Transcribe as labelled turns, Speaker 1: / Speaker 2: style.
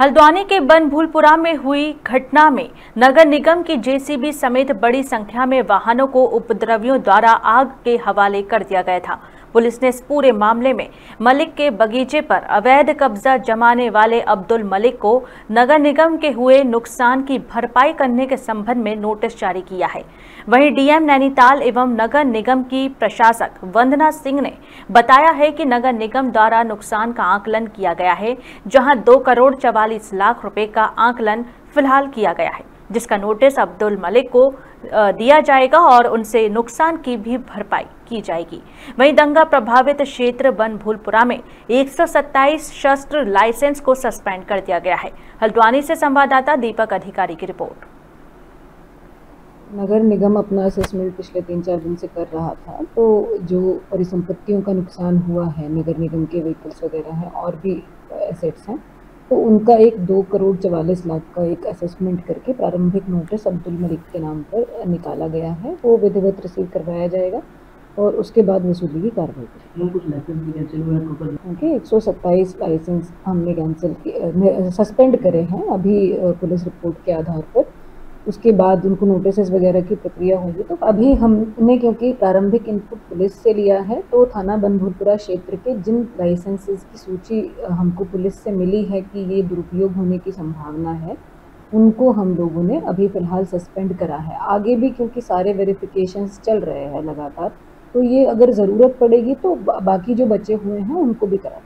Speaker 1: हल्द्वानी के बन भूलपुरा में हुई घटना में नगर निगम की जेसीबी समेत बड़ी संख्या में वाहनों को उपद्रवियों द्वारा आग के हवाले कर दिया गया था। पुलिस ने इस पूरे मामले में मलिक के बगीचे पर अवैध कब्जा जमाने वाले अब्दुल मलिक को नगर निगम के हुए नुकसान की भरपाई करने के संबंध में नोटिस जारी किया है। वहीं डीएम नैनीताल एवं नगर निगम की प्रशासक वंदना सिंह ने बताया है कि नगर निगम द्वारा नुकसान का आकलन किया गया है, जहाँ दो करोड़ चवालीस लाख रुपए का आकलन फ़िलहाल किया गया है। जिसका नोटिस अब्दुल मलिक को दिया जाएगा और उनसे नुकसान की भी भरपाई की जाएगी। वहीं दंगा प्रभावित क्षेत्र बनभूलपुरा में 127 शस्त्र लाइसेंस को सस्पेंड कर दिया गया है। हल्द्वानी से संवाददाता दीपक अधिकारी की रिपोर्ट।
Speaker 2: नगर निगम अपना असेसमेंट पिछले तीन चार दिन से कर रहा था तो जो परिसंपत्तियों का नुकसान हुआ है, नगर निगम के व्हीकल्स वगैरह हैं, और भी एसेट्स हैं तो उनका एक दो करोड़ चवालीस लाख का एक असेसमेंट करके प्रारंभिक नोटिस अब्दुल मलिक के नाम पर निकाला गया है। वो विधिवत रिसीव करवाया जाएगा और उसके बाद वसूली की कार्रवाई करेंगे। एक सौ सत्ताईस लाइसेंस हमने कैंसिल किए सस्पेंड करे हैं। अभी पुलिस रिपोर्ट के आधार पर उसके बाद उनको नोटिस वगैरह की प्रक्रिया होगी तो अभी हमने, क्योंकि प्रारंभिक इनपुट पुलिस से लिया है तो थाना बनभूरपुरा क्षेत्र के जिन लाइसेंसेस की सूची हमको पुलिस से मिली है कि ये दुरुपयोग होने की संभावना है, उनको हम लोगों ने अभी फ़िलहाल सस्पेंड करा है। आगे भी क्योंकि सारे वेरिफिकेशंस चल रहे हैं लगातार तो ये अगर ज़रूरत पड़ेगी तो बाकी जो बचे हुए हैं, उनको भी करा